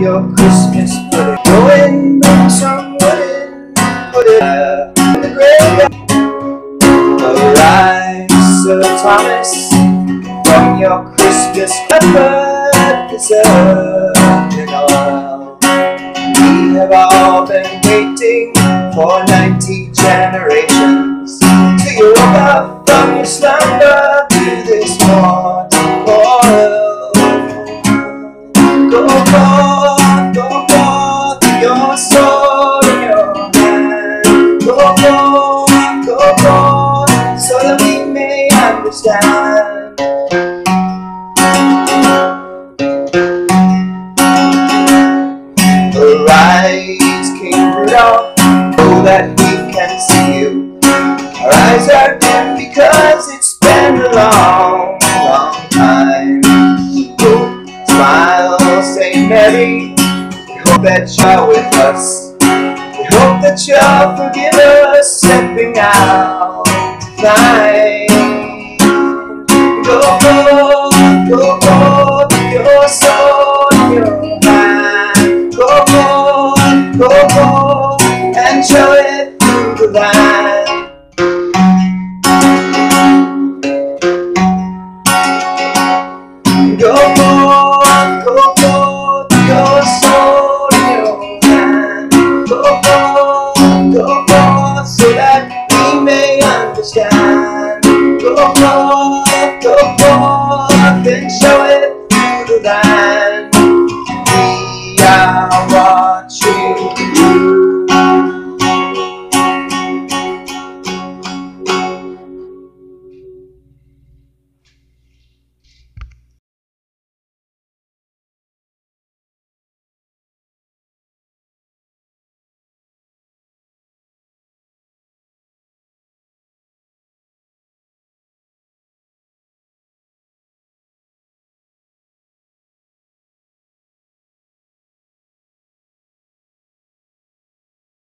your Christmas pudding. Go and bring some wooden, put it in the graveyard. Arise, Sir Thomas, from your Christmas pepper deserving oil. We have all been waiting for 90 generations till you up from your slumber to this mortal understand. Arise, King Rudolph, so that we can see you. Our eyes are away. We hope that you're with us. We hope that you'll forgive us stepping out fine. Go forth, go forth, your soul, your mind. Go forth, go forth, and show it through the line.